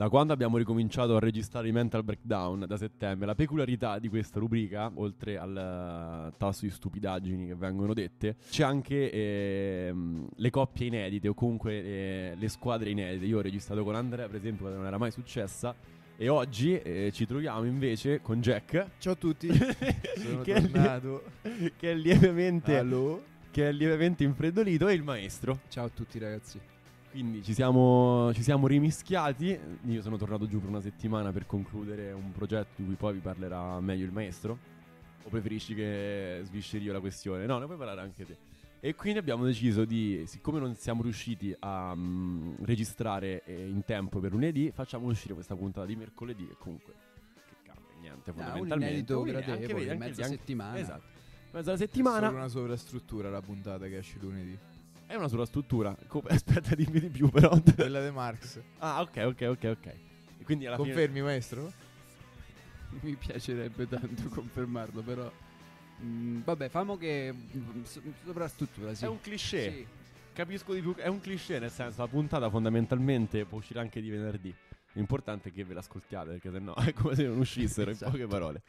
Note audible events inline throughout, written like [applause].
Da quando abbiamo ricominciato a registrare i Mental Breakdown da settembre, la peculiarità di questa rubrica, oltre al uh, tasso di stupidaggini che vengono dette, c'è anche ehm, le coppie inedite o comunque eh, le squadre inedite. Io ho registrato con Andrea, per esempio, che non era mai successa. E oggi eh, ci troviamo invece con Jack. Ciao a tutti, [laughs] sono che, è tornato. lie- che è lievemente, Allo? che è lievemente infreddolito e il maestro. Ciao a tutti ragazzi. Quindi ci siamo, ci siamo rimischiati. Io sono tornato giù per una settimana per concludere un progetto di cui poi vi parlerà meglio il maestro. O preferisci che svisceri io la questione? No, ne puoi parlare anche te. E quindi abbiamo deciso di, siccome non siamo riusciti a mm, registrare eh, in tempo per lunedì, facciamo uscire questa puntata di mercoledì e comunque che cambia niente un fondamentalmente. inedito Quindi gradevole, anche anche mezza anche- settimana. Esatto. Mezza settimana Solo una sovrastruttura la puntata che esce lunedì. È una sola struttura. Come- [laughs] Aspetta, dimmi di più però. [laughs] Quella di Marx. ah, ok, ok, ok, ok. E quindi alla fine Confermi, maestro? [laughs] Mi piacerebbe tanto confermarlo, però. mm, vabbè, famo che. mm, so- Sovrastruttura, sì. è un cliché. Sì. Capisco di più. È un cliché, nel senso, la puntata fondamentalmente può uscire anche di venerdì. L'importante è che ve l'ascoltiate, perché sennò è come se non uscissero, Esatto. in poche parole.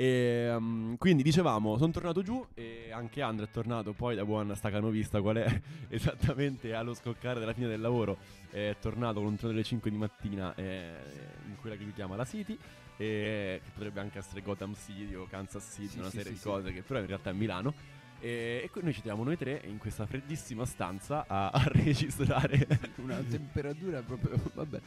E, um, quindi dicevamo, sono tornato giù e anche Andrea è tornato poi da buona stacanovista qual è [laughs] esattamente allo scoccare della fine del lavoro. È tornato con un treno delle 5 di mattina eh, in quella che lui chiama la City, e, che potrebbe anche essere Gotham City o Kansas City, Sì, una sì, serie sì, di cose che però in realtà è Milano. E, e noi ci troviamo noi tre in questa freddissima stanza a, a [laughs] registrare Una temperatura proprio. Vabbè.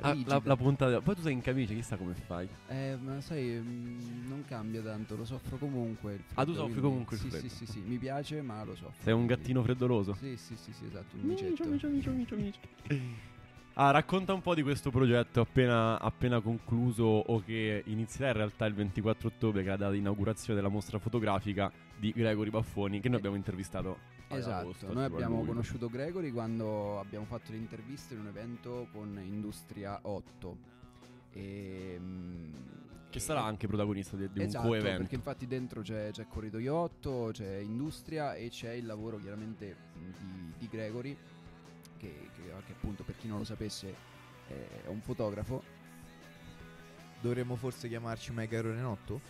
Ah, la, la puntata. Poi tu sei in camicia, chissà come fai. Eh, ma sai, mm, non cambia tanto, lo soffro comunque. il Ah, tu freddo, soffri comunque il sì, freddo. Sì, sì, sì, mi piace, ma lo soffro. Sei un gattino freddoloso. Sì, sì, sì, sì, esatto, un Micio, micetto. micio, micio, micio, micio. Ah, racconta un po' di questo progetto appena, appena concluso o che inizierà in realtà il 24 ottobre, che è la data di inaugurazione della mostra fotografica di Gregory Baffoni, che noi abbiamo intervistato. Esatto, agosto, noi abbiamo luglio. conosciuto Gregory quando abbiamo fatto le interviste in un evento con Industria 8. E, mm, Che sarà anche protagonista di, di esatto, un co-evento. perché infatti dentro c'è, c'è Corridoio 8, c'è Industria e c'è il lavoro chiaramente di, di Gregory, che, che- che appunto per chi non lo sapesse è un fotografo. Dovremmo forse chiamarci Mega Renotto?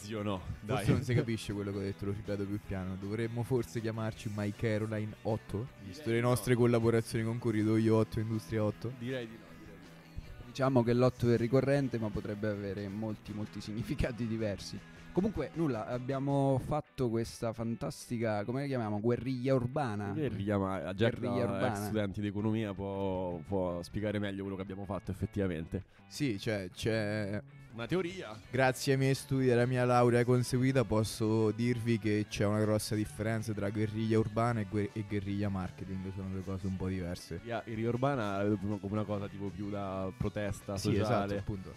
Zio, no, dai. Forse non si capisce quello che ho detto, lo ripeto più piano. Dovremmo forse chiamarci My Caroline 8? Visto Direi le di nostre collaborazioni con Corridoio 8 e Industria 8. Direi di no. direi di no. Diciamo che l'8 è ricorrente, ma potrebbe avere molti, molti significati diversi. Comunque, nulla, abbiamo fatto questa fantastica, come la chiamiamo? Guerriglia urbana. Guerriglia, ma Jack Guerriglia da urbana. ex studente di economia può, può spiegare meglio quello che abbiamo fatto effettivamente. Sì, cioè, c'è... Una teoria. Grazie ai miei studi e alla mia laurea conseguita posso dirvi che c'è una grossa differenza tra guerriglia urbana e, guer- e guerriglia marketing, sono due cose un po' diverse. Yeah, il Rio Urbana la più come una cosa tipo più da protesta Sì, esatto, sociale. appunto.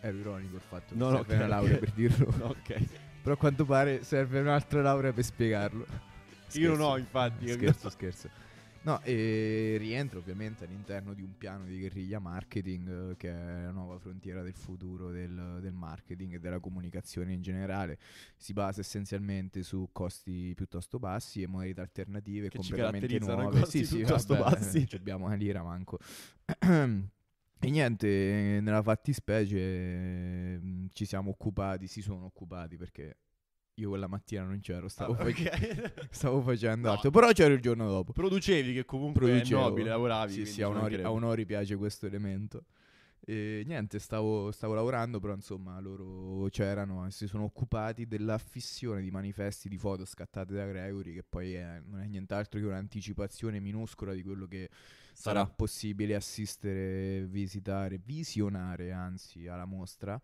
Ero ironico il fatto che No, no, serve ok, una laurea per dirlo. No, [laughs] ok. Però a quanto pare serve un'altra laurea per spiegarlo. Io non Scherzo. ho, infatti. Scherzo, scherzo. No, e rientra ovviamente all'interno di un piano di guerriglia marketing eh, che è la nuova frontiera del futuro del, del marketing e della comunicazione in generale. Si basa essenzialmente su costi piuttosto bassi e modalità alternative Che completamente nuove. costi sì, sì, piuttosto vabbè, bassi. abbiamo una lira manco. [clears throat] E niente, nella fattispecie eh, ci siamo occupati, si sono occupati perché io quella mattina non c'ero, stavo, Ah, fac- ok. [laughs] stavo facendo No. altro, però c'ero il giorno dopo. Producevi che comunque Producevo. è nobile, lavoravi. Sì, sì, a Onori, a Onori piace questo elemento. E niente, stavo, stavo lavorando, però insomma loro c'erano e si sono occupati dell'affissione di manifesti di foto scattate da Gregory, che poi è- non è nient'altro che un'anticipazione minuscola di quello che sarà possibile assistere, visitare, visionare anzi alla mostra.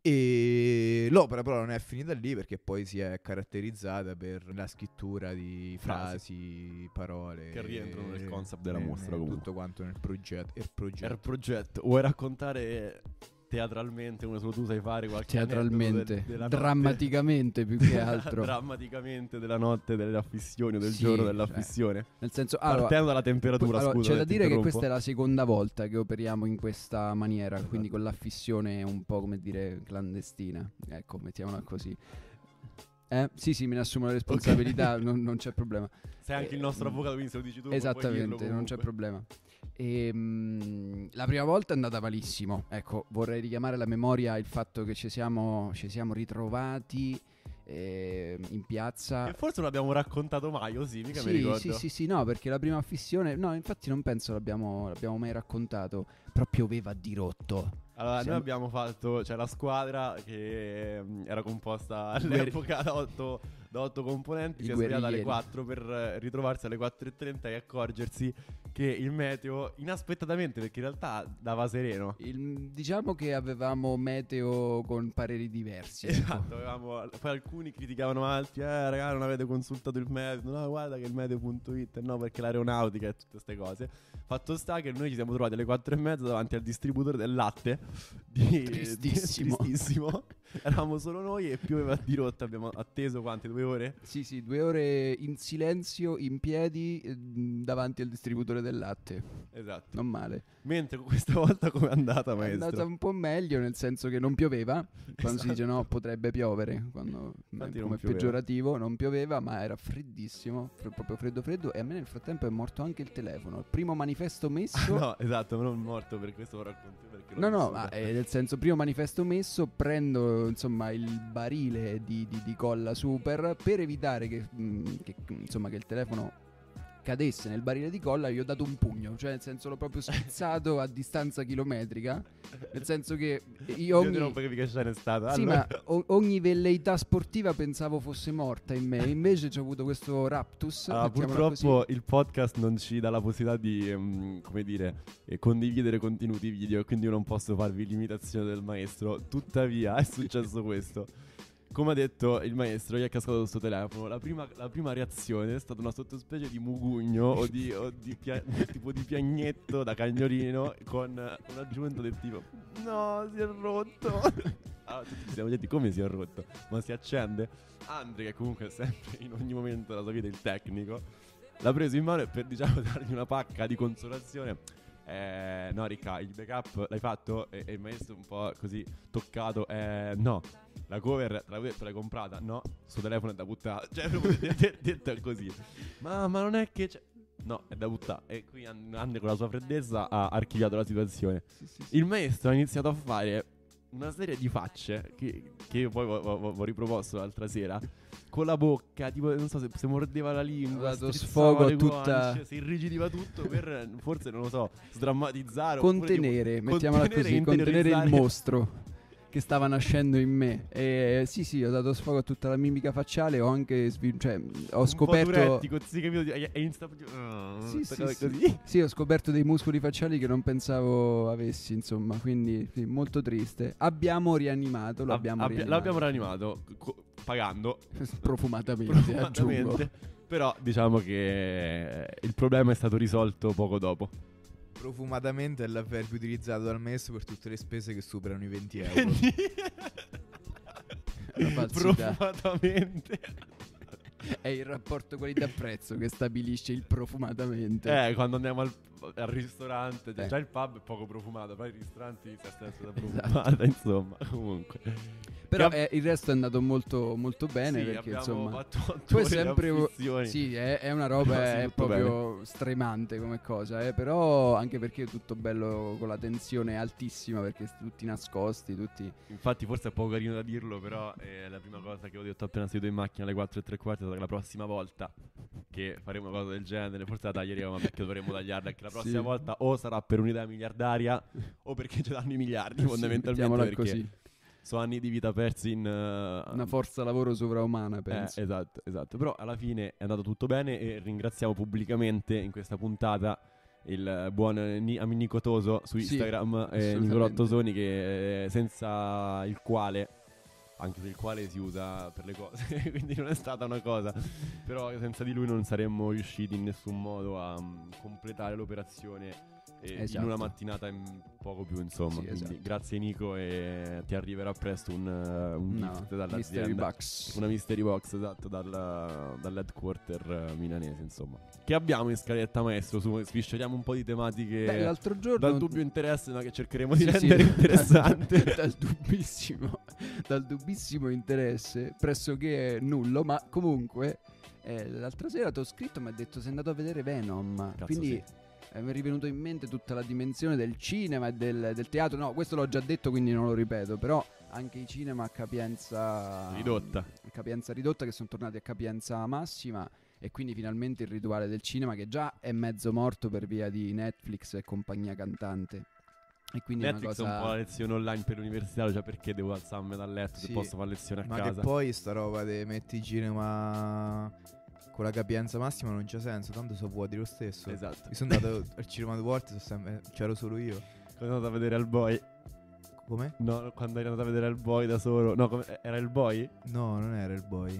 E l'opera però non è finita lì perché poi si è caratterizzata per la scrittura di Frasi. parole Che rientrano nel e- concept della mostra, e comunque. Tutto quanto nel progetto. Il progetto. Il progetto. Vuoi raccontare teatralmente come solo tu sai fare qualche Teatralmente, notte? drammaticamente più che [laughs] altro. Drammaticamente della notte delle affissioni o del Sì, giorno cioè, dell'affissione. Nel senso, allora, Partendo dalla temperatura, allora, scusa. c'è da dire che questa è la seconda volta che operiamo in questa maniera, Esatto. quindi con l'affissione un po' come dire clandestina. Ecco, mettiamola così. Eh? Sì, sì, me ne assumo la responsabilità, [laughs] non, non c'è problema. Sei anche il nostro Eh, avvocato, quindi se lo dici tu. Esattamente, non c'è problema. E, mm, la prima volta è andata malissimo. Ecco, vorrei richiamare alla memoria il fatto che ci siamo, ci siamo ritrovati eh, in piazza. Che forse non abbiamo raccontato mai, così, mica mi Sì, ricordo. sì, sì, sì, no, perché la prima fissione, no, infatti non penso l'abbiamo, l'abbiamo mai raccontato, però pioveva di rotto. Allora, Siamo- noi abbiamo fatto, cioè la squadra che mm, era composta all'epoca da otto, da otto componenti, I si è svegliata alle guerriglieri. 4 per eh, ritrovarsi alle 4.30 e accorgersi che il meteo, inaspettatamente, perché in realtà dava sereno. Il- diciamo che avevamo meteo con pareri diversi. ecco. Esatto, avevamo, poi alcuni criticavano altri, eh raga non avete consultato il meteo, no guarda che il meteo.it, no perché l'aeronautica e tutte queste cose. Fatto sta che noi ci siamo trovati alle 4 e mezza davanti al distributore del latte, di, Tristissimo. di- [laughs] tristissimo. [laughs] Eravamo solo noi e pioveva di rotta, abbiamo atteso quante, due ore? Sì, sì, due ore in silenzio, in piedi, eh, davanti al distributore del latte. Esatto. Non male. Mentre questa [laughs] volta com'è andata È maestro? andata un po' meglio, nel senso che non pioveva. Quando si Esatto. dice no, potrebbe piovere, quando Infatti non come pioveva. peggiorativo, non pioveva, ma era freddissimo, fre- proprio freddo freddo. E a me nel frattempo è morto anche il telefono. Il primo manifesto messo. [laughs] No, esatto, non morto per questo lo racconto No, no, ma eh, nel senso, primo manifesto messo, prendo insomma il barile di, di- di colla super per evitare che, mm, che, insomma, che il telefono cadesse nel barile di colla. Gli ho dato un pugno, cioè nel senso l'ho proprio schizzato a distanza chilometrica. Nel senso che io Io ogni, rompo che scena è stata. sì, Allora- ma o- ogni velleità sportiva pensavo fosse morta in me. Invece ci ho avuto questo raptus. Mettiamola purtroppo così. il podcast non ci dà la possibilità di, ehm, come dire, eh, condividere contenuti video, quindi io non posso farvi l'imitazione del maestro. Tuttavia è successo questo. Come ha detto il maestro, gli è cascato sul suo telefono. La prima, la prima reazione è stata una sottospecie di mugugno o di, o di pia- [laughs] tipo di piagnetto da cagnolino con un aggiunto del tipo No, si è rotto. allora, [laughs] tutti ci siamo detti come si è rotto, ma si accende. Andre, che comunque è sempre in ogni momento della sua vita il tecnico, l'ha preso in mano e per diciamo dargli una pacca di consolazione. Eh, no, Ricca, il backup l'hai fatto? E, e il maestro un po' così toccato. Eh, no, la cover te l'avevo detto, l'hai comprata? No, suo telefono è da buttare. [laughs] Cioè, proprio de- de- detto così. Ma, ma non è che c'è. No, è da buttare. E qui An- Andre con la sua freddezza ha archiviato la situazione. Sì, sì, sì. Il maestro ha iniziato a fare una serie di facce che, che io poi ho, riproposto l'altra sera. Con la bocca, tipo, non so se, se mordeva la lingua, strizzava sfogo tutta- guance, si irrigidiva tutto per, forse, non lo so, sdrammatizzare. oppure, contenere, tipo, mettiamola contenere, così, contenere il mostro che stava nascendo in me. E sì, sì, ho dato sfogo a tutta la mimica facciale, ho anche svil- cioè, ho Un scoperto durettico, sì, capito? E insta uh, Sì, [laughs] sì, ho scoperto dei muscoli facciali che non pensavo avessi, insomma, quindi sì, molto triste. Abbiamo rianimato, lo Ab- abbiamo abbia- rianimato. L'abbiamo rianimato co- pagando [laughs] profumatamente, aggiungo. profumatamente. Però diciamo che il problema è stato risolto poco dopo. Profumatamente è l'avverbio utilizzato dal maestro per tutte le spese che superano i 20 euro. Quindi- Una falsità. Profumatamente. È il rapporto qualità-prezzo che stabilisce il profumatamente. Eh, quando andiamo al, al ristorante, cioè, Eh. già il pub è poco profumato, poi il ristorante inizia a essere [laughs] Esatto. profumata, insomma, comunque. Però eh, il resto è andato molto, molto bene sì, perché insomma... Poi [laughs] sempre sì, è, è una roba No, proprio stremante come cosa, eh, però anche perché è tutto bello con la tensione altissima perché tutti nascosti, tutti Infatti forse è poco carino da dirlo, però è la prima cosa che ho detto appena seduto in macchina alle 4 e tre quarti è stata che la prossima volta che faremo una cosa del genere, forse la taglieremo ma perché dovremmo tagliarla, che la [laughs] prossima Sì. volta o sarà per un'idea miliardaria o perché ci danno i miliardi Sì, fondamentalmente perché così, sono anni di vita persi in... eh, una forza lavoro sovraumana Eh, penso. esatto, esatto. Però alla fine è andato tutto bene e ringraziamo pubblicamente in questa puntata il buon Ni- Nico Toso su Sì, Instagram e assolutamente. Nicolò Tosoni che eh, senza il quale anche se il quale si usa per le cose, [laughs] quindi non è stata una cosa, però senza di lui non saremmo riusciti in nessun modo a mm, completare l'operazione eh, in Esatto. una mattinata in poco più, insomma. Sì, esatto. grazie Nico e ti arriverà presto un, eh, un No, gift Mystery dall'azienda. Bucks. Una mystery box, esatto, dal, dall'headquarter eh, milanese, insomma. Che abbiamo in scaletta maestro, su, svisceriamo un po' di tematiche Beh, l'altro giorno dal dubbio interesse, ma che cercheremo di Sì, sì. rendere [laughs] interessante. dal dubbissimo dal dubbissimo interesse pressoché nullo ma comunque eh, l'altra sera ti ho scritto e mi ha detto sei andato a vedere Venom Cazzo, quindi sì. Mi è rivenuto in mente tutta la dimensione del cinema e del, del teatro. No, questo l'ho già detto, quindi non lo ripeto. Però anche i cinema a capienza Ridotta. a capienza ridotta che sono tornati a capienza massima. E quindi finalmente il rituale del cinema che già è mezzo morto per via di Netflix e compagnia cantante. E quindi Netflix è è una un po' la cosa. lezione online per l'università, cioè perché devo alzarmi dal letto se Sì, posso fare lezione a Ma casa. che poi sta roba di metti il cinema con la capienza massima non c'ha senso, tanto so vuoti lo stesso. Esatto. Mi sono andato al cinema due volte, sempre- c'ero solo io. Quando sono andato a vedere il boy. Come? No, quando eri andato a vedere il boy da solo. No, come- era il boy? No, non era il boy.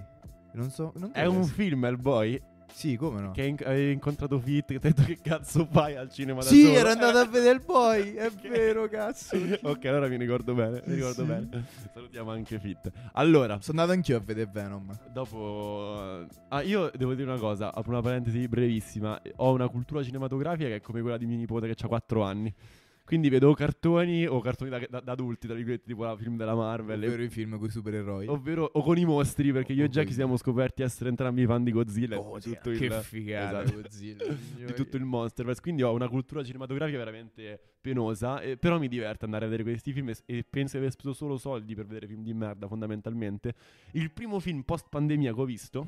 Non so. Non È un film, è il boy. Sì, come no? Che hai inc- hai incontrato Fit. Che ti ha detto che cazzo fai al cinema da Sì, solo. ero andato a [laughs] vedere il boy. È vero, cazzo. ok, allora mi ricordo bene. Mi ricordo Sì. bene. [laughs] Salutiamo anche Fit. Allora, Sono andato anch'io a vedere Venom. dopo. Ah, io devo dire una cosa. Apro una parentesi brevissima. Ho una cultura cinematografica che è come quella di mio nipote che ha 4 anni. Quindi vedo cartoni o cartoni da, da- da adulti, tra virgolette, tipo la film della Marvel. Ovvero i film con i supereroi. Ovvero, o con i mostri, perché io e Jack siamo scoperti essere entrambi fan di Godzilla. Oh, e sì, tutto che il, figata esatto. Godzilla. [laughs] di tutto il Monsterverse. Quindi ho una cultura cinematografica veramente penosa. eh, però mi diverte andare a vedere questi film e, e penso di aver speso solo soldi per vedere film di merda, fondamentalmente. Il primo film post pandemia che ho visto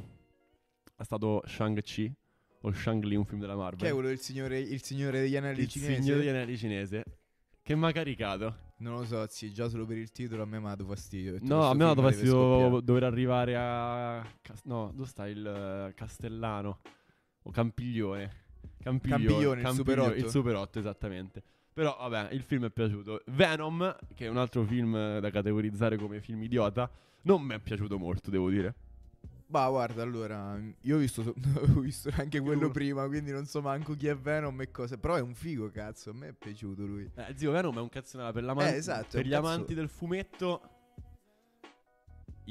è stato Shang-Chi. O Shang-Li, un film della Marvel. Che è quello del signore, il signore degli anelli il cinesi? signore degli anelli cinese. Che mi ha caricato. Non lo so, sì, già solo per il titolo a me mi ha dato fastidio. No, a me ha dato fastidio dover arrivare a. No, dove sta il eh, Castellano? O Campiglione? Campiglione, Campiglione, il Super 8. Il Super 8, esattamente. Però, vabbè, il film è piaciuto. Venom, che è un altro film da categorizzare come film idiota, non mi è piaciuto molto, devo dire. Bah, guarda, allora, io ho visto, [laughs] ho visto anche quello prima, quindi non so manco chi è Venom e cose. Però è un figo, cazzo, a me è piaciuto lui. Eh, zio, Venom è un cazzonella per, l'aman- Eh, esatto, per gli cazzo- amanti del fumetto.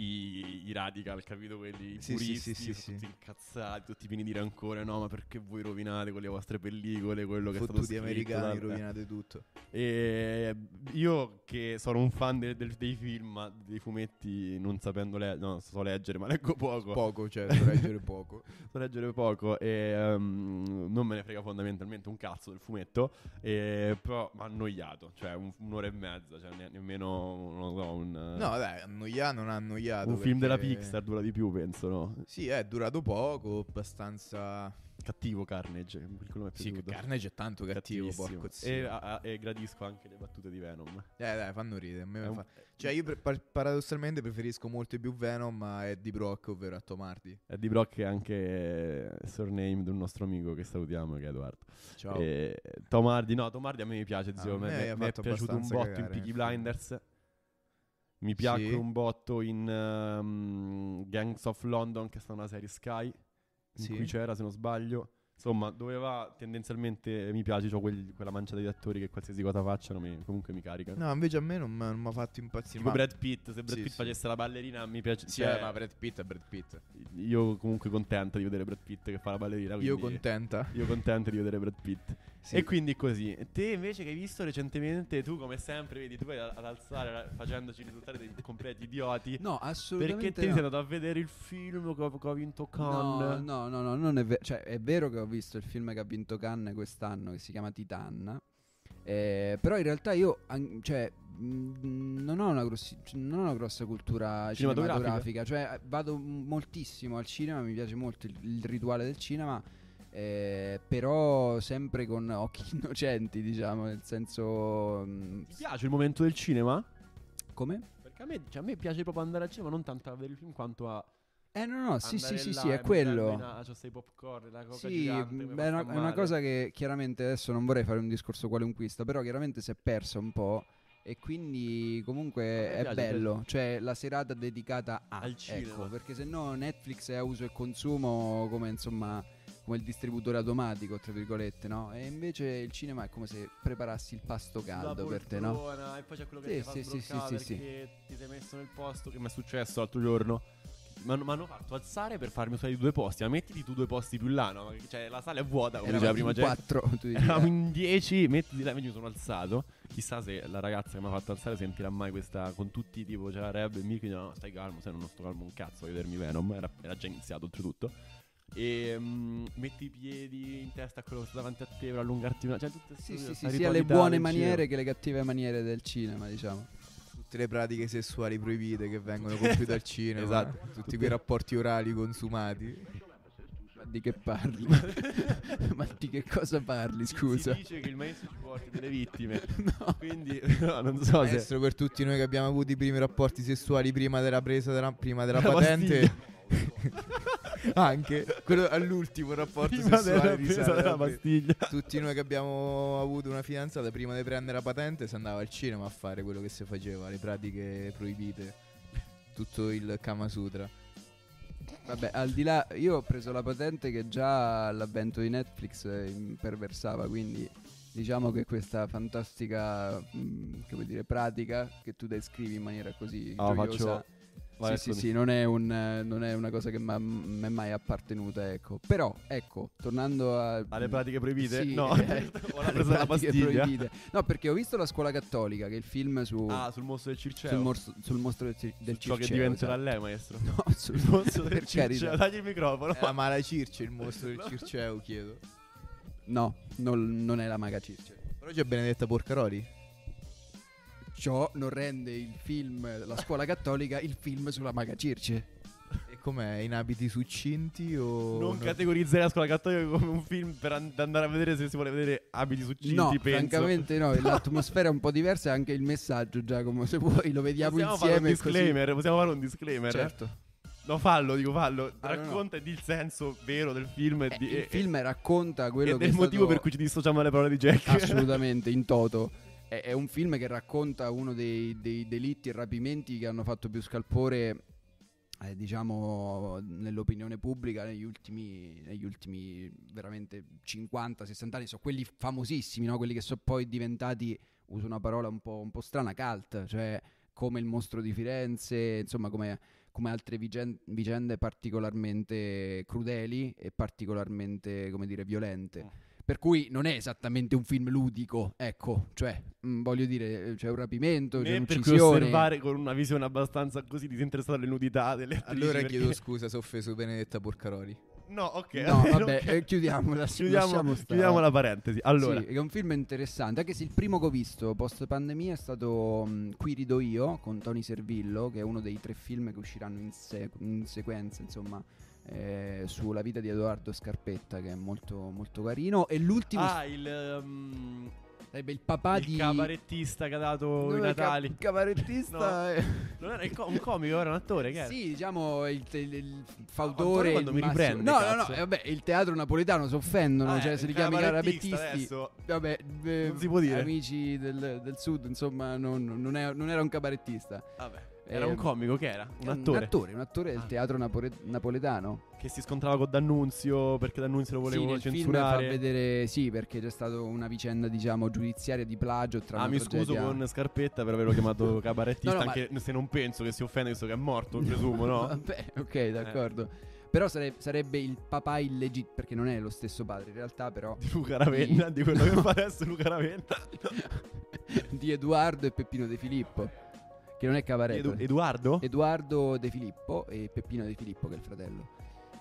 I, i radical, capito? Quelli Sì, puristi, sì, sì, tutti incazzati, tutti pieni di rancore. No, ma perché voi rovinate con le vostre pellicole quello che è stato Fottuti scritto? americani, dal- rovinate tutto. E io che sono un fan de- del- dei film, ma dei fumetti, non sapendo leggere, no, so leggere, ma leggo poco. Poco, cioè, so [laughs] leggere poco. So leggere poco e ehm, non me ne frega fondamentalmente un cazzo del fumetto, e, però mi ha annoiato, cioè un- un'ora e mezza, cioè ne- nemmeno, non so, un, No, dai, annoiato, non ha annoiato. un film della perché- Pixar dura di più, penso, no? Sì, è durato poco, abbastanza... Cattivo Carnage, quello mi è Sì. Carnage è tanto cattivo, porco e, a- e gradisco anche le battute di Venom. Eh, dai, fanno ridere. È un- fa- Cioè, io pre- par- paradossalmente preferisco molto più Venom a Eddie Brock, ovvero a Tom Hardy. Eddie Brock è anche surname di un nostro amico che salutiamo, che è Edoardo. Ciao. E Tom Hardy, no, Tom Hardy a me mi piace, zio. A me, me me- ha mi è fatto piaciuto un botto in cagare Peaky nel film. Mi piacque Sì. un botto in ehm, Gangs of London, che è stata una serie Sky, in Sì. cui c'era, se non sbaglio. Insomma, dove va tendenzialmente mi piace, c'ho quel- quella mancia di attori che qualsiasi cosa facciano mi- comunque mi caricano. No, invece a me non mi ha fatto impazzire. Tipo ma- Brad Pitt, se Brad Sì, Pitt sì. facesse la ballerina mi piace. Sì, cioè, eh, ma Brad Pitt è Brad Pitt. io comunque contento di vedere Brad Pitt che fa la ballerina. Io contenta. Io contento di vedere Brad Pitt. Sì. E quindi così. Te invece che hai visto recentemente, tu come sempre, vedi, tu vai ad alzare facendoci risultare dei completi idioti. No, assolutamente Perché te no. sei andato a vedere il film che ho, che ho vinto No, Cannes. no, no, no, non è vero. Cioè, è vero che ho visto il film che ha vinto Cannes quest'anno, che si chiama Titan. eh, però in realtà io, an- cioè, mh, non ho una, grossi- non ho una grossa cultura Cinematografica? cinematografica. Cioè, vado moltissimo al cinema, mi piace molto il, il rituale del cinema. Eh, però sempre con occhi [laughs] innocenti, diciamo, nel senso. mh, Ti piace il momento del cinema? come? Perché a me, cioè, a me piace proprio andare al cinema, non tanto a vedere il film quanto a. Eh, no, no, sì, sì, sì, là sì, e è quello. una- c'ho sti popcorn, la coca Sì, gigante beh, è una, è una cosa che chiaramente adesso non vorrei fare un discorso qualunquista, però chiaramente si è persa un po'. E quindi comunque è piace, bello, cioè la serata dedicata a, Al cinema. ecco, perché se no Netflix è a uso e consumo come insomma come il distributore automatico, tra virgolette, no? E invece il cinema è come se preparassi il pasto caldo per te, no? E poi c'è quello che Sì, ti fa sì, sì, sì, sì, ti sei messo nel posto che mi è successo l'altro giorno. Mi hanno mi hanno fatto alzare per farmi usare i due posti. Ma mettiti tu due posti più là, no? Cioè, la sala è vuota, come diceva prima gente. tu dici, Eravamo eh. in 10, mettiti là, invece mi sono alzato. Chissà se la ragazza che mi ha fatto alzare sentirà mai questa. Con tutti, tipo, c'era Reb e Mickey. No, stai calmo, se non sto calmo un cazzo, voglio vedermi Venom. Era, era già iniziato oltretutto. E mm, metti i piedi in testa a quello che sta davanti a te per allungarti una. Cioè, tutte Sì, sì, sì, sia le buone maniere cinema. che le cattive maniere del cinema, diciamo. Tutte le pratiche sessuali proibite che vengono compiute al cinema. Esatto. Tutti quei rapporti orali consumati. Ma di che parli? [laughs] Ma di che cosa parli, scusa? Si dice che il maestro ci porti delle vittime. [laughs] No. Quindi, no, non so se. Maestro, per tutti noi che abbiamo avuto i primi rapporti sessuali prima della presa della, prima della La patente. [laughs] Anche quello all'ultimo rapporto Prima sessuale della risale presa della pastiglia. Tutti noi che abbiamo avuto una fidanzata prima di prendere la patente si andava al cinema a fare quello che si faceva, le pratiche proibite, tutto il Kama Sutra. Vabbè, al di là, io ho preso la patente che già all'avvento di Netflix eh, imperversava, quindi diciamo che questa fantastica, mh, come dire, pratica che tu descrivi in maniera così Ah, gioiosa. faccio- Vai, sì, sì, sì, non è, un, non è una cosa che mi è mai appartenuta, ecco. Però, ecco, tornando a... Alle pratiche proibite? Sì, No, [laughs] [laughs] eh, o la alle presa della pratiche pastiglia. proibite. No, perché ho visto La scuola cattolica, che è il film su... Ah, sul mostro del Circeo. sul, morso- sul mostro del, ci- del Ciò che Circeo, diventerà esatto. lei, maestro. No, [laughs] sul mostro del Circeo. Dagli il microfono. È la mala Circe, il mostro del Circeo, chiedo. No, non, non è la maga Circe. Però c'è Benedetta Porcaroli. Ciò non rende il film La scuola cattolica il film sulla maga Circe. E com'è? In abiti succinti o... Non no? categorizzare la scuola cattolica come un film per and- andare a vedere se si vuole vedere abiti succinti, no, penso. francamente no, [laughs] l'atmosfera è un po' diversa e anche il messaggio Giacomo, se vuoi lo vediamo Possiamo fare un insieme così. disclaimer, possiamo fare un disclaimer. Certo. No, fallo, dico fallo. Ah, no, no. Racconta e di il senso vero del film Eh, di, il e- film racconta quello ed che è è il motivo stato- per cui ci dissociamo dalle parole di Jack. Assolutamente, in toto. È, è un film che racconta uno dei, dei delitti e rapimenti che hanno fatto più scalpore, eh, diciamo, nell'opinione pubblica negli ultimi, negli ultimi veramente 50-60 anni. Sono quelli famosissimi, no? quelli che sono poi diventati, uso una parola un po', un po' strana, cult, cioè come il mostro di Firenze, insomma come, come altre vigen- vicende particolarmente crudeli e particolarmente, come dire, violente. Per cui non è esattamente un film ludico, ecco, cioè, mh, voglio dire, c'è un rapimento, c'è un'uccisione. osservare con una visione abbastanza così disinteressata alle nudità delle attrici. Allora perché- chiedo scusa se ho offeso Benedetta Porcaroli. No, ok. No, vabbè, [laughs] eh, chiudiamola, Chiudiamo, chiudiamo la parentesi. Allora, Sì, è un film interessante, anche se il primo che ho visto post pandemia è stato mh, Qui rido io con Tony Servillo, che è uno dei tre film che usciranno in, se- in sequenza, insomma, eh, sulla vita di Edoardo Scarpetta, che è molto, molto carino. E l'ultimo ah, il, ehm, sarebbe il papà il di... cabarettista che ha dato No, i il Natali. ca- cabarettista è- [laughs] Non era il co- un comico, era un attore, che era? Sì, diciamo il, il, il Fautore quando il mi riprende, No, no, no, eh, vabbè, il teatro napoletano si offendono, Ah, cioè se li il chiami adesso. Vabbè, eh, Non si può dire. Amici del, del sud, insomma, non, non è- non era un cabarettista. Vabbè. Era Eh, un comico, che era? Un attore. Un attore, un attore del Ah. teatro napore- napoletano. Che si scontrava con D'Annunzio perché D'Annunzio lo Sì, volevo nel film fa censurare. vedere, sì, perché c'è stata una vicenda, diciamo, giudiziaria di plagio tra Ah, mi scuso tragedia- con Scarpetta per averlo chiamato [laughs] cabarettista, No, no, ma- anche se non penso che si offenda visto che è morto, [laughs] presumo, no? Vabbè, Eh. ok, d'accordo. Però sare- sarebbe il papà illegittimo, perché non è lo stesso padre in realtà, però... Di Luca Ravenna, di quello che [laughs] fa adesso Luca Ravenna. di Edoardo e Peppino De Filippo, che non è Cavaretto. Edu- Edoardo? Edoardo De Filippo e Peppino De Filippo, che è il fratello.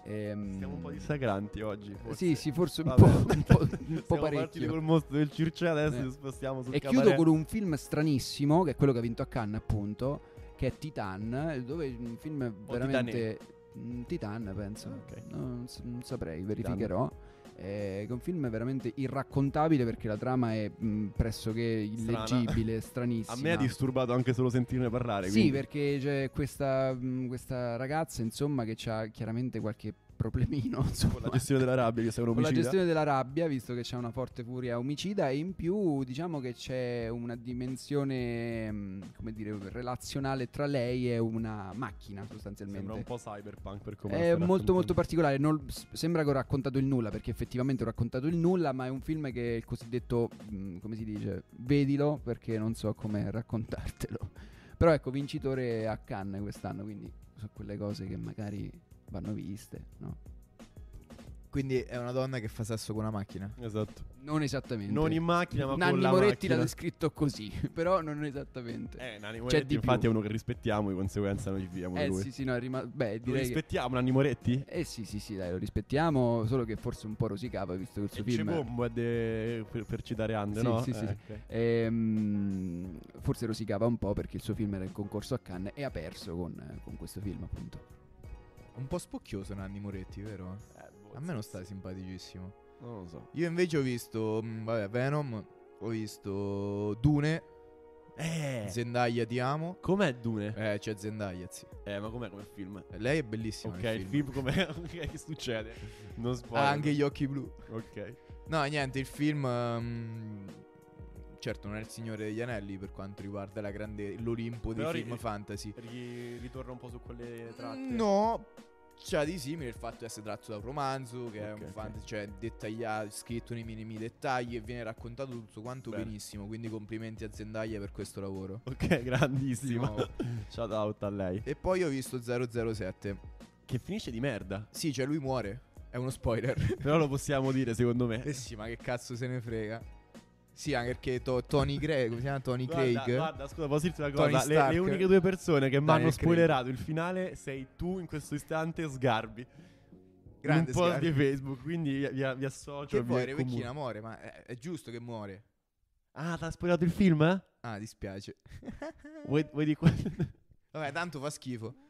Ehm, Siamo un po' dissacranti oggi. Forse. Sì, sì, forse un Vabbè. po', un po', un [laughs] po' parecchio. col mostro del Circe, adesso Eh. ci spostiamo sul E cabaret. chiudo con un film stranissimo, che è quello che ha vinto a Cannes, appunto, che è Titan, dove un film veramente... Mm, Titan, penso. Ok. Non, s- non saprei, verificherò. Eh, è un film veramente irraccontabile perché la trama è mh, pressoché Strana. illeggibile, [laughs] A stranissima. me ha disturbato anche solo sentirne parlare. Sì, quindi. perché c'è questa, mh, questa ragazza, insomma, che ha chiaramente qualche problemino. Insomma, [laughs] Con la gestione della rabbia, che con la gestione della rabbia, visto che c'è una forte furia omicida, e in più diciamo che c'è una dimensione, mh, come dire, relazionale tra lei e una macchina, sostanzialmente. Sembra un po' cyberpunk per come È molto molto particolare, non- sembra che ho raccontato il nulla perché effettivamente ho raccontato il nulla, ma è un film che è il cosiddetto, mh, come si dice, vedilo perché non so come raccontartelo. [laughs] Però ecco, vincitore a Cannes quest'anno, quindi sono quelle cose che magari vanno viste, no? Quindi è una donna che fa sesso con una macchina. Esatto. Non esattamente. Non in macchina, ma Nanni con la Moretti l'ha macchina. descritto così, [laughs] però non esattamente. Eh, Nanni C'è Moretti di infatti più. è uno che rispettiamo, di conseguenza noi di Eh lui. sì, sì, no, è rima- beh, Lo direi che rispettiamo Nanni Moretti? Eh sì, sì, sì, dai, lo rispettiamo, solo che forse un po' rosicava visto che il suo E film Cebombo è de- per, per citare Ande, Sì, no? sì, sì, Eh, sì. ok. Ehm, forse rosicava un po' perché il suo film era in concorso a Cannes e ha perso con, con questo film, appunto. Un po' spocchioso Nanni Moretti, vero? Eh, boh, A me non sta simpaticissimo. Non lo so. Io invece ho visto, mm, vabbè, Venom, ho visto Dune, Eh, Zendaya ti amo. com'è Dune? Eh, c'è Zendaya, sì. Eh, ma com'è come film? Lei è bellissima Ok, il film com'è? [laughs] Ok, che succede? Non spoiler. Ha anche gli occhi blu. Ok. No, niente, il film... mm, certo, non è il Signore degli Anelli per quanto riguarda la grande, l'Olimpo dei Però ri- film fantasy. Ri- ritorna un po' su quelle tratte. No, c'ha di simile il fatto di essere tratto da un romanzo, che è Ok, un fantasy, cioè dettagliato, scritto nei minimi dettagli e viene raccontato tutto quanto Bene. benissimo. Quindi complimenti a Zendaya per questo lavoro. Ok, [laughs] grandissima. Di nuovo. [laughs] Shout out a lei. E poi ho visto 007. Che finisce di merda. Sì, cioè lui muore. È uno spoiler. [laughs] Però lo possiamo dire, secondo me. eh sì, ma che cazzo se ne frega. Sì, anche perché To- Tony [laughs] Craig, come si chiama Tony Guarda, Craig? guarda, scusa, posso dirti una cosa? Le, le uniche due persone che mi hanno Craig. spoilerato il finale sei tu in questo istante, Sgarbi. Grande un Sgarbi. di Facebook, quindi vi, vi- associo. Che accomuno. Rebecchina muore, ma è, è giusto che muore. Ah, ti ha spoilerato il film? eh? Ah, dispiace. Vuoi, vuoi di que- [laughs] Vabbè, tanto fa schifo.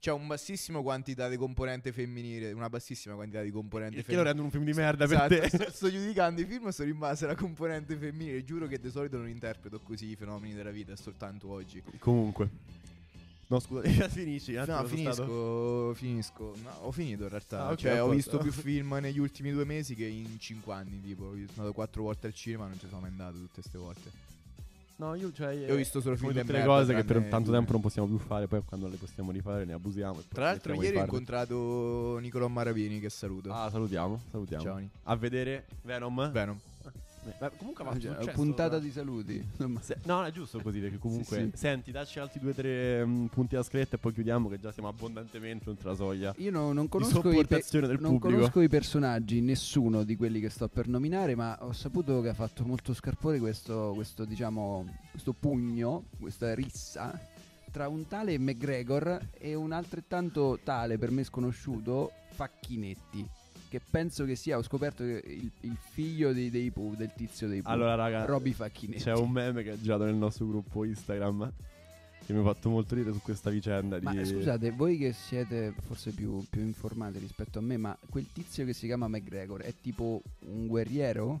C'è un bassissimo quantità di componente femminile, una bassissima quantità di componente lo femminile. rendono un film di merda Esatto, per te? [laughs] sto, giudicando i film solo in base alla componente femminile. Giuro che di solito non interpreto così i fenomeni della vita, soltanto oggi. Comunque. No, scusa, [laughs] finisci. No, sono stato- finisco, finisco. No, ho finito in realtà. Ah, ok, cioè, ho visto più [laughs] film negli ultimi due mesi che in cinque anni. Tipo, sono andato quattro volte al cinema, non ci sono mai andato tutte queste volte. No, io cioè. E ho visto solo film come di tutte le cose che per tanto tempo non possiamo più fare, poi quando le possiamo rifare ne abusiamo. Tra l'altro, ieri ho incontrato Nicolò Maravini, che saluto. Ah, salutiamo, salutiamo. Ciao. A vedere Venom. Venom. Beh, comunque Ah, fatto già, successo, puntata però. di saluti. Se- no, è giusto così perché comunque Sì, sì. senti, dacci altri due o tre mm, punti a scritta e poi chiudiamo che già siamo abbondantemente oltre la soglia. io no- non conosco i pe- non pubblico. conosco i personaggi, nessuno di quelli che sto per nominare, ma ho saputo che ha fatto molto scarpore questo, questo diciamo, questo pugno, questa rissa tra un tale McGregor e un altrettanto tale per me sconosciuto Facchinetti, che penso che sia, ho scoperto che il, il figlio dei, dei Pooh, del tizio dei Pooh, Allora, raga, Roby Facchinetti. c'è un meme che è girato nel nostro gruppo Instagram che mi ha fatto molto ridere su questa vicenda. Ma di... scusate, voi che siete forse più, più informati rispetto a me, ma quel tizio che si chiama McGregor è tipo un guerriero?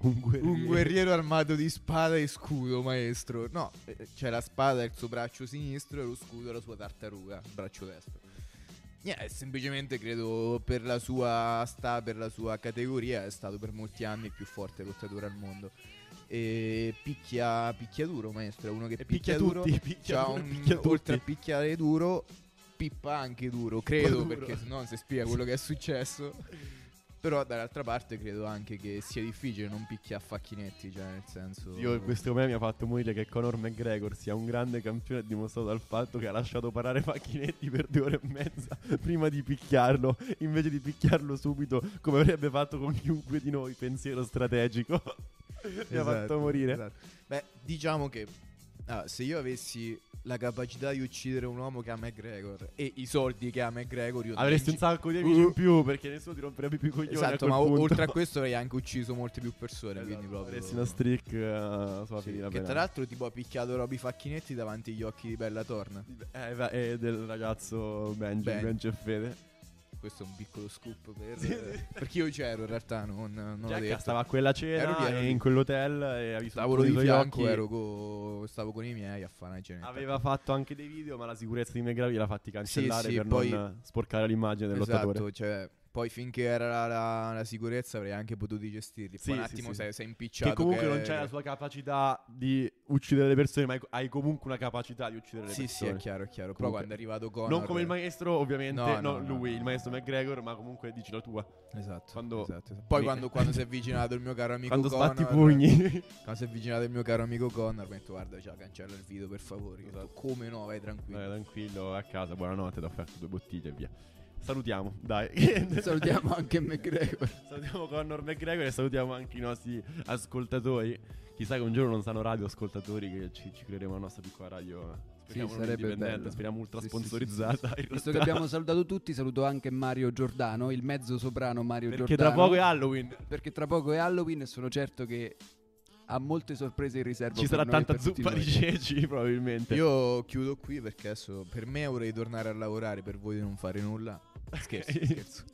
un guerriero. Un guerriero armato di spada e scudo, maestro. No, eh, c'è la spada è il suo braccio sinistro e lo scudo è la sua tartaruga, il braccio destro. Niente, semplicemente credo per la sua sta, per la sua categoria è stato per molti anni il più forte lottatore al mondo. E picchia, picchia duro, maestro. È uno che E picchia, picchia duro. tutti, picchia c'ha duro, un- picchia oltre a picchiare duro, pippa anche duro. Credo, duro. perché sennò non si spiega quello che è successo. [laughs] Però dall'altra parte credo anche che sia difficile non picchiare a facchinetti, cioè nel senso... Io questo meme mi ha fatto morire che Conor McGregor sia un grande campione è dimostrato dal fatto che ha lasciato parare Facchinetti per due ore e mezza [laughs] prima di picchiarlo, invece di picchiarlo subito come avrebbe fatto con chiunque di noi, pensiero strategico. [laughs] mi ha Esatto, fatto morire. esatto. Beh, diciamo che ah, se io avessi la capacità di uccidere un uomo che ha McGregor e i soldi che ha McGregor, io Avresti un sacco di amici in più perché nessuno ti romperebbe più i coglioni. Esatto, ma punto. oltre a questo avrei anche ucciso molte più persone, Esatto, quindi proprio... avresti una streak eh, sulla Sì, che tra l'altro tipo ha picchiato Roby Facchinetti davanti agli occhi di Bella Thorne. eh, e del ragazzo Benji, Ben. Benji e Fede. Questo è un piccolo scoop per... Sì, sì. Perché io c'ero in realtà, non, non l'ho Jack detto. stava a quella cena Ero lì, ero e lì. in quell'hotel e ha visto Stavo di fianco, ero co- stavo con i miei a fare una cena. Aveva fatto anche dei video, ma la sicurezza di McGregor gliel'ha fatti cancellare sì, per poi- non sporcare l'immagine del lottatore. Esatto, cioè, poi finché era la, la- sicurezza avrei anche potuto gestirli. Poi Sì, un sì, attimo sì. sei, sei impicciato. Che comunque che- non c'è la sua capacità di uccidere le persone, ma hai- hai comunque una capacità di uccidere le Sì, sì, persone. è chiaro, è chiaro. Però Comunque- quando è arrivato Conor... Non come il maestro, ovviamente, No, no, no, lui, no, il maestro McGregor, ma comunque dici la tua. Esatto, Quando- esatto, esatto. Poi quando, quando si è avvicinato il mio caro amico Quando Conor... sbatti i pugni. [laughs] Quando si è avvicinato il mio caro amico Connor, mi ha detto guarda, ciao, cancella il video per favore. Detto, Esatto. Come no, vai tranquillo. Vai tranquillo, a casa, buonanotte, ti ho offerto due bottiglie e via. Salutiamo, dai. [laughs] Salutiamo anche McGregor. salutiamo Conor McGregor e salutiamo anche i nostri ascoltatori. Chissà che un giorno non saranno radio ascoltatori che ci, ci creeremo la nostra piccola radio. Speriamo non sarebbe bello. speriamo ultra Sì, sì, sponsorizzata. in Visto che abbiamo salutato tutti, saluto anche Mario Giordano, il mezzo soprano Mario Perché Giordano. tra poco è Halloween. Perché tra poco è Halloween e sono certo che ha molte sorprese in riserva. Ci per sarà noi tanta zuppa di ceci, [laughs] probabilmente. Io chiudo qui perché adesso per me vorrei tornare a lavorare, per voi di non fare nulla. Scherzo, [laughs] scherzo.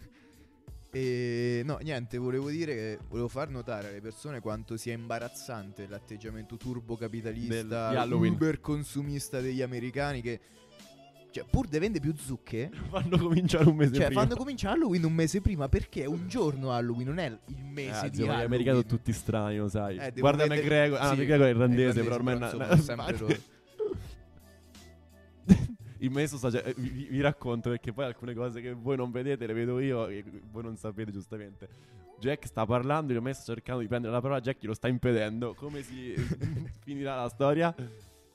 E no, niente, volevo dire che volevo far notare alle persone quanto sia imbarazzante l'atteggiamento turbocapitalista, di Halloween. uber consumista degli americani che cioè pur de vende più zucche, [laughs] Fanno cominciare un mese cioè prima. fanno cominciare Halloween un mese prima perché è un giorno Halloween, non è il mese Eh, di zio, gli Halloween. americani sono tutti strani, lo sai. Eh, Guarda vendere- McGregor. Ah, sì, McGregor è irlandese, però ormai però, insomma, una- [laughs] sempre [laughs] Il maestro sta, cioè, vi, vi- racconto perché poi alcune cose che voi non vedete le vedo io e voi non sapete giustamente. Jack sta parlando, il maestro sta cercando di prendere la parola, Jack lo sta impedendo. Come si finirà la storia?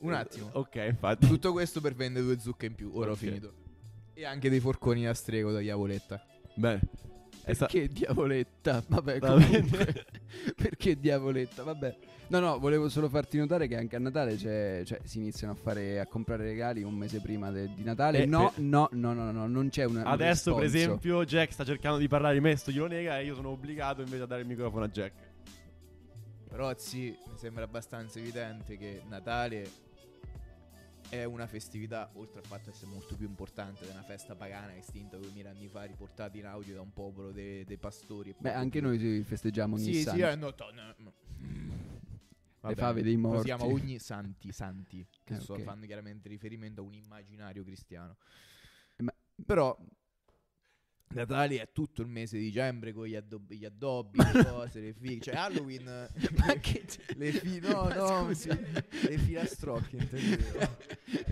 Un attimo. Ok, infatti. Tutto questo per vendere due zucche in più, ora Ok. ho finito. E anche dei forconi a strego da Iavoletta. Bene. È sta- Perché diavoletta? Vabbè, Va comunque. [laughs] Perché diavoletta? Vabbè. No, no, volevo solo farti notare che anche a Natale c'è- cioè, si iniziano a fare a comprare regali un mese prima de- di Natale. Eh, no, per- no, no, no, no, non c'è una un Adesso, per responso. esempio, Jack sta cercando di parlare, il maestro glielo nega e io sono obbligato invece a dare il microfono a Jack. Però sì, mi sembra abbastanza evidente che Natale è una festività, oltre al fatto di essere molto più importante di una festa pagana estinta 2000 anni fa, riportata in audio da un popolo dei dei pastori. Beh, anche noi sì, festeggiamo ogni Sì, santo. sì, eh, no, to- no, no. Le fave dei morti. Si chiama ogni santi, santi, che Eh, so- ok. fanno chiaramente riferimento a un immaginario cristiano. Eh, ma- Però Natale è tutto il mese di dicembre con gli, addobbi, gli addobbi, le [laughs] cose, le fighe. Cioè Halloween... Ma che- Le fi- no, no, sì, le filastrocche intendevo.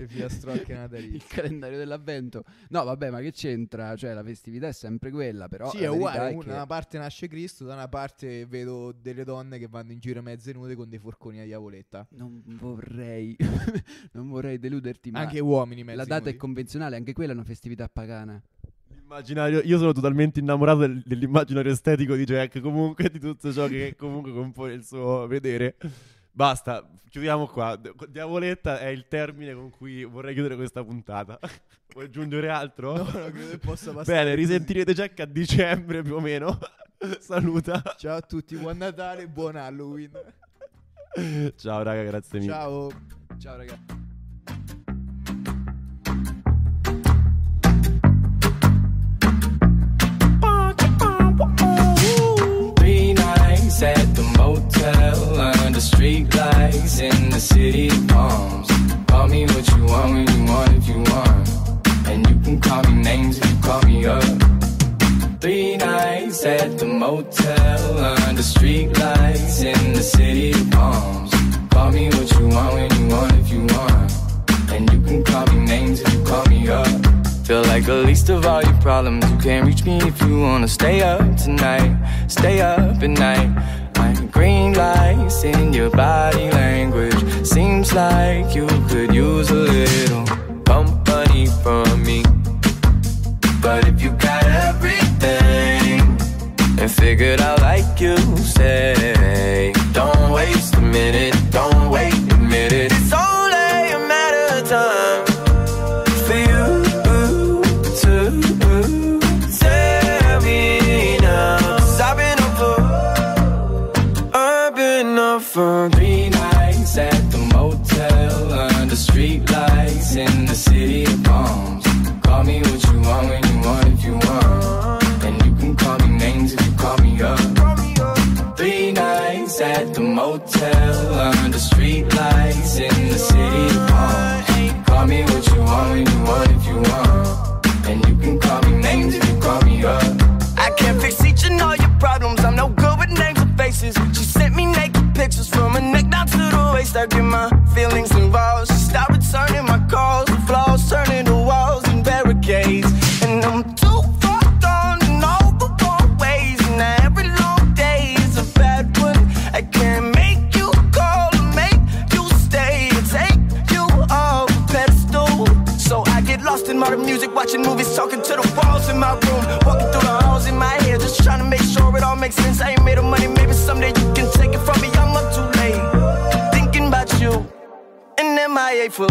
Le filastrocche natalizie. [laughs] il calendario dell'avvento. No, vabbè, ma che c'entra? Cioè, la festività è sempre quella, però. sì, è uguale. è che- Da una parte nasce Cristo, da una parte vedo delle donne che vanno in giro mezze nude con dei forconi a diavoletta. Non vorrei, [laughs] non vorrei deluderti, ma Anche uomini mezzi la data nudi. è convenzionale, anche quella è una festività pagana. L'immaginario, io sono totalmente innamorato del- dell'immaginario estetico di Jack, comunque di tutto ciò che comunque compone il suo vedere. Basta, chiudiamo qua. Diavoletta è il termine con cui vorrei chiudere questa puntata. [laughs] Vuoi aggiungere altro? No, no, credo che possa passare. Bene, risentirete Jack a dicembre più o meno. [laughs] Saluta. Ciao a tutti, buon Natale e buon Halloween. Ciao raga, grazie mille. Ciao. Ciao ragazzi. At the motel under street lights in the city of palms. Call me what you want when you want if you want. And you can call me names if you call me up. Three nights at the motel under street lights in the city of palms. Call me what you want when you want if you want. And you can call me names if you call me up. Feel like the least of all your problems. You can't reach me if you wanna stay up tonight. Stay up at night. Green lights in your body language. Seems like you could use a little company from me. But if you got everything and figured out like you say, don't waste a minute, don't wait a minute. At the motel under the street lights in the city of palms. Call me what you want when you want if you want. And you can call me names if you call me up. I can't fix each and all your problems. I'm no good with names or faces. She sent me naked pictures from her neck down to the waist. I get my feelings involved. She stopped returning my makes sense. I ain't made of money, maybe someday you can take it from me. I'm up too late. Thinking about you and MIA for